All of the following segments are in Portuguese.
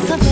Nossa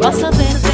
Posso ver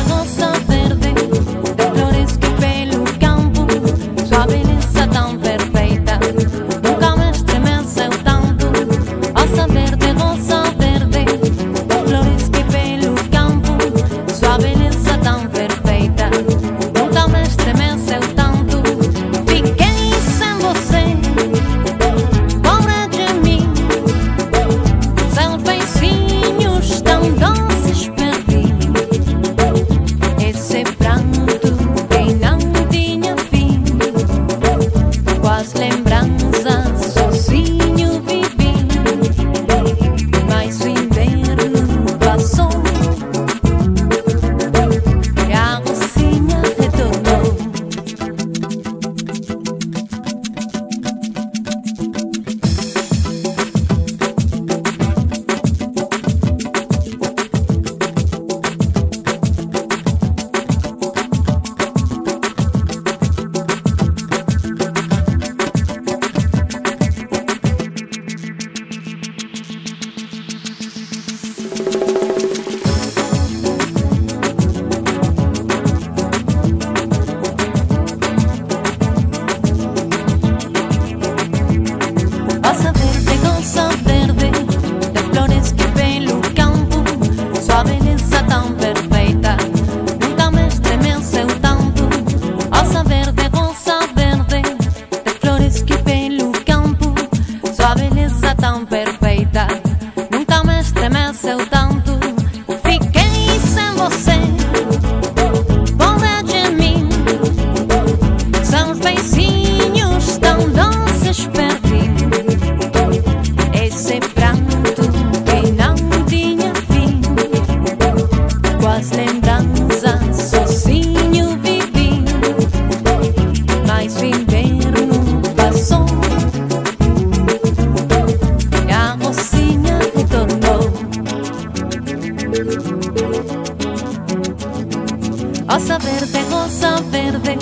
Osa verde, rosa verde,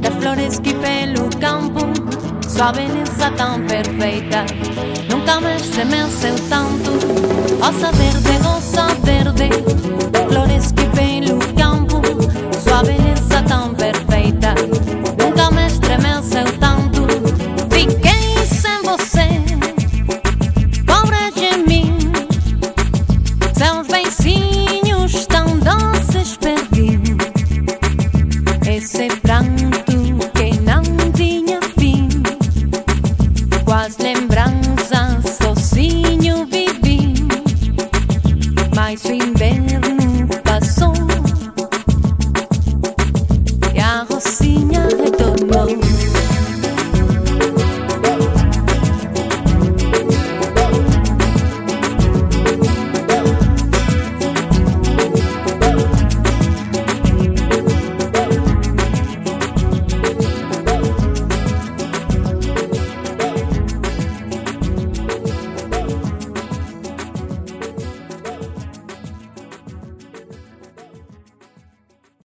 da flores que pelo campo, sua beleza tão perfeita, nunca me estremeceu tanto. Osa verde, rosa verde. my dream band.